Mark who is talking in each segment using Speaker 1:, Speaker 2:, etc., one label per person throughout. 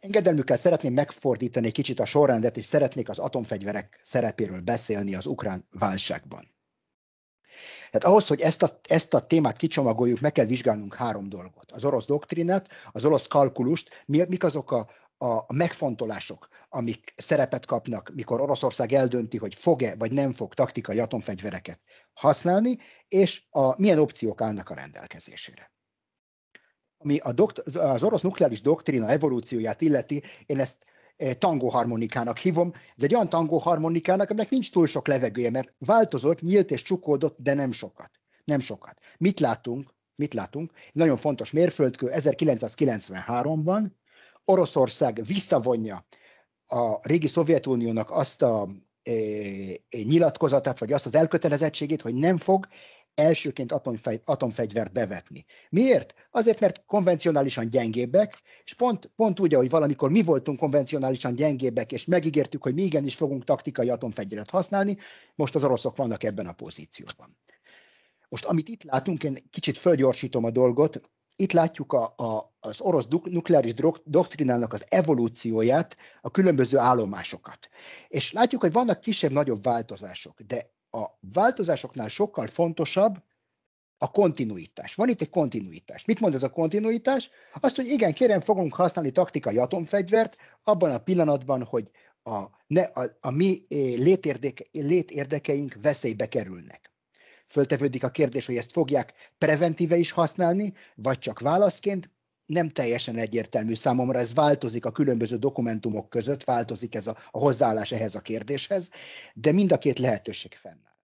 Speaker 1: engedelmükkel szeretném megfordítani egy kicsit a sorrendet, és szeretnék az atomfegyverek szerepéről beszélni az ukrán válságban. Tehát ahhoz, hogy ezt a, ezt a témát kicsomagoljuk, meg kell vizsgálnunk három dolgot. Az orosz doktrinát, az orosz kalkulust, mi, mik azok a, a, megfontolások, amik szerepet kapnak, mikor Oroszország eldönti, hogy fog-e vagy nem fog taktikai atomfegyvereket használni, és a, milyen opciók állnak a rendelkezésére. Ami a dokt, az orosz nukleáris doktrína evolúcióját illeti, én ezt e, tangóharmonikának hívom. Ez egy olyan tangóharmonikának, aminek nincs túl sok levegője, mert változott, nyílt és csukódott, de nem sokat. Nem sokat. Mit látunk? Mit látunk? Nagyon fontos mérföldkő 1993-ban Oroszország visszavonja a régi Szovjetuniónak azt a e, nyilatkozatát, vagy azt az elkötelezettségét, hogy nem fog elsőként atomfegy, atomfegyvert bevetni. Miért? Azért, mert konvencionálisan gyengébbek, és pont, pont úgy, hogy valamikor mi voltunk konvencionálisan gyengébbek, és megígértük, hogy mi igenis fogunk taktikai atomfegyvert használni, most az oroszok vannak ebben a pozícióban. Most amit itt látunk, én kicsit fölgyorsítom a dolgot, itt látjuk a, a, az orosz nukleáris doktrinának az evolúcióját, a különböző állomásokat. És látjuk, hogy vannak kisebb-nagyobb változások, de a változásoknál sokkal fontosabb a kontinuitás. Van itt egy kontinuitás. Mit mond ez a kontinuitás? Azt, hogy igen, kérem, fogunk használni taktikai atomfegyvert abban a pillanatban, hogy a, ne, a, a mi eh, létérdeke, létérdekeink veszélybe kerülnek. Föltevődik a kérdés, hogy ezt fogják preventíve is használni, vagy csak válaszként, nem teljesen egyértelmű számomra, ez változik a különböző dokumentumok között, változik ez a, a hozzáállás ehhez a kérdéshez, de mind a két lehetőség fennáll.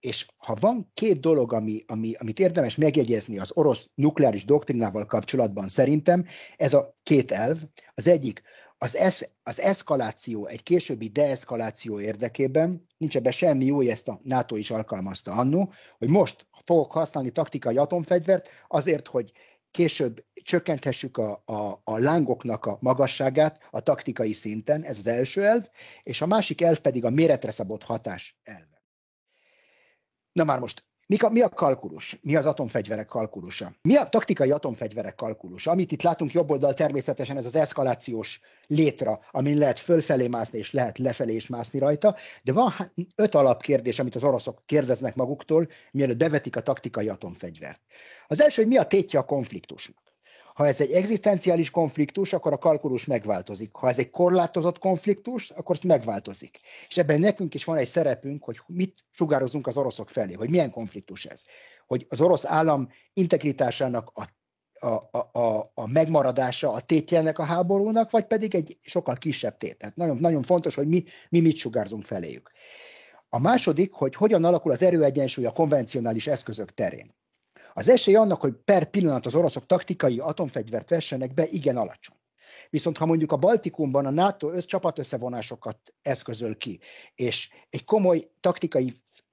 Speaker 1: És ha van két dolog, ami, ami, amit érdemes megjegyezni az orosz nukleáris doktrinával kapcsolatban, szerintem ez a két elv. Az egyik, az, esz, az eszkaláció egy későbbi deeszkaláció érdekében, nincs ebben semmi új, ezt a NATO is alkalmazta annó, hogy most fogok használni taktikai atomfegyvert azért, hogy később csökkenthessük a, a, a lángoknak a magasságát a taktikai szinten, ez az első elv, és a másik elv pedig a méretre szabott hatás elve. Na már most, mi a, mi a kalkulus? Mi az atomfegyverek kalkulusa? Mi a taktikai atomfegyverek kalkulusa? Amit itt látunk jobb oldal természetesen ez az eszkalációs létra, amin lehet fölfelé mászni és lehet lefelé is mászni rajta, de van öt alapkérdés, amit az oroszok kérdeznek maguktól, mielőtt bevetik a taktikai atomfegyvert. Az első, hogy mi a tétje a konfliktusnak. Ha ez egy egzisztenciális konfliktus, akkor a kalkulus megváltozik. Ha ez egy korlátozott konfliktus, akkor ez megváltozik. És ebben nekünk is van egy szerepünk, hogy mit sugározunk az oroszok felé, hogy milyen konfliktus ez. Hogy az orosz állam integritásának a a, a, a, megmaradása a tétjelnek a háborúnak, vagy pedig egy sokkal kisebb tét. Tehát nagyon, nagyon fontos, hogy mi, mi mit sugárzunk feléjük. A második, hogy hogyan alakul az erőegyensúly a konvencionális eszközök terén. Az esély annak, hogy per pillanat az oroszok taktikai atomfegyvert vessenek be, igen alacsony. Viszont ha mondjuk a Baltikumban a NATO össz csapatösszevonásokat eszközöl ki, és egy komoly taktikai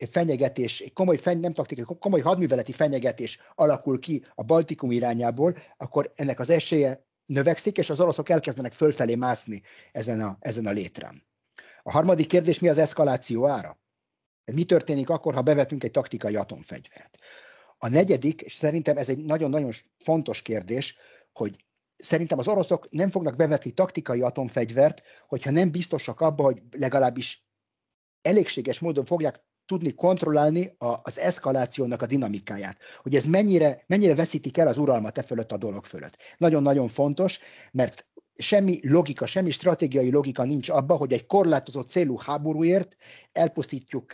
Speaker 1: fenyegetés, egy komoly, nem taktikai, komoly hadműveleti fenyegetés alakul ki a Baltikum irányából, akkor ennek az esélye növekszik, és az oroszok elkezdenek fölfelé mászni ezen a, ezen a létrán. A harmadik kérdés, mi az eszkaláció ára? Mi történik akkor, ha bevetünk egy taktikai atomfegyvert? A negyedik, és szerintem ez egy nagyon-nagyon fontos kérdés, hogy szerintem az oroszok nem fognak bevetni taktikai atomfegyvert, hogyha nem biztosak abban, hogy legalábbis elégséges módon fogják tudni kontrollálni a, az eszkalációnak a dinamikáját. Hogy ez mennyire, mennyire veszítik el az uralmat e fölött a dolog fölött. Nagyon-nagyon fontos, mert semmi logika, semmi stratégiai logika nincs abban, hogy egy korlátozott célú háborúért elpusztítjuk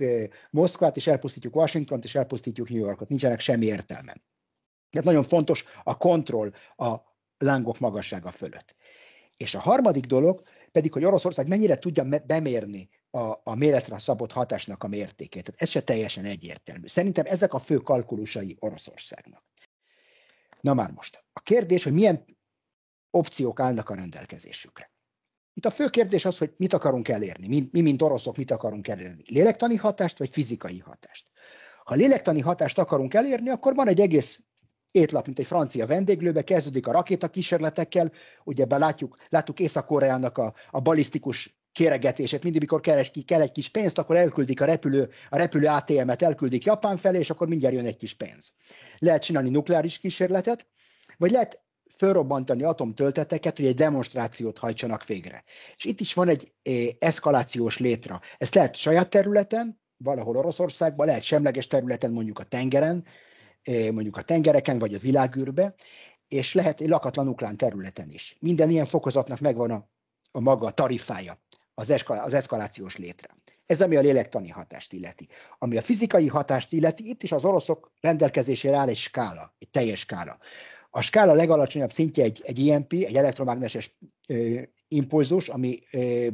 Speaker 1: Moszkvát, és elpusztítjuk Washingtont, és elpusztítjuk New Yorkot. Nincsenek semmi értelme. Tehát nagyon fontos a kontroll a lángok magassága fölött. És a harmadik dolog pedig, hogy Oroszország mennyire tudja bemérni a, a méretre szabott hatásnak a mértékét. Tehát ez se teljesen egyértelmű. Szerintem ezek a fő kalkulusai Oroszországnak. Na már most. A kérdés, hogy milyen opciók állnak a rendelkezésükre. Itt a fő kérdés az, hogy mit akarunk elérni. Mi, mi mint oroszok, mit akarunk elérni. Lélektani hatást, vagy fizikai hatást? Ha lélektani hatást akarunk elérni, akkor van egy egész étlap, mint egy francia vendéglőbe, kezdődik a rakétakísérletekkel, ugye ebben látjuk, látjuk Észak-Koreának a, a balisztikus kéregetését, mindig, mikor kell egy, kell egy kis pénzt, akkor elküldik a repülő, a repülő ATM-et, elküldik Japán felé, és akkor mindjárt jön egy kis pénz. Lehet csinálni nukleáris kísérletet, vagy lehet fölrobbantani atomtölteteket, hogy egy demonstrációt hajtsanak végre. És itt is van egy eszkalációs létra. Ezt lehet saját területen, valahol Oroszországban, lehet semleges területen, mondjuk a tengeren, mondjuk a tengereken, vagy a világűrbe, és lehet egy lakatlan ukrán területen is. Minden ilyen fokozatnak megvan a, a maga tarifája, az, eszkal, az eszkalációs létre. Ez ami a lélektani hatást illeti. Ami a fizikai hatást illeti, itt is az oroszok rendelkezésére áll egy skála, egy teljes skála. A skála legalacsonyabb szintje egy, egy IMP, egy elektromágneses ö, impulzus, ami, ö,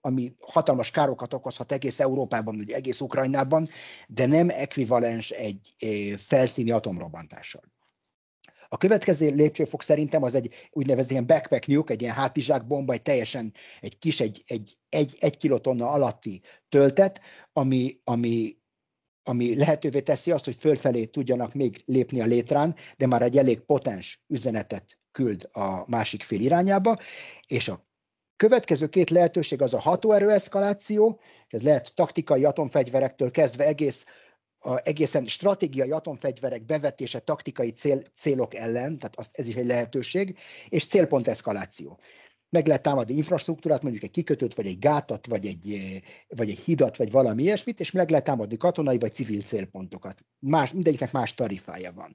Speaker 1: ami hatalmas károkat okozhat egész Európában, vagy egész Ukrajnában, de nem ekvivalens egy ö, felszíni atomrobbantással. A következő lépcsőfok szerintem az egy úgynevezett ilyen backpack nuke, egy ilyen hátizsák bomba, egy teljesen egy kis, egy, egy, egy, egy kilotonna alatti töltet, ami, ami, ami lehetővé teszi azt, hogy fölfelé tudjanak még lépni a létrán, de már egy elég potens üzenetet küld a másik fél irányába, és a következő két lehetőség az a hatóerő eszkaláció, ez lehet taktikai atomfegyverektől kezdve egész a egészen stratégiai atomfegyverek bevetése taktikai cél, célok ellen, tehát az, ez is egy lehetőség, és célpont eszkaláció. Meg lehet támadni infrastruktúrát, mondjuk egy kikötőt, vagy egy gátat, vagy egy, vagy egy hidat, vagy valami ilyesmit, és meg lehet támadni katonai vagy civil célpontokat. Más, mindegyiknek más tarifája van.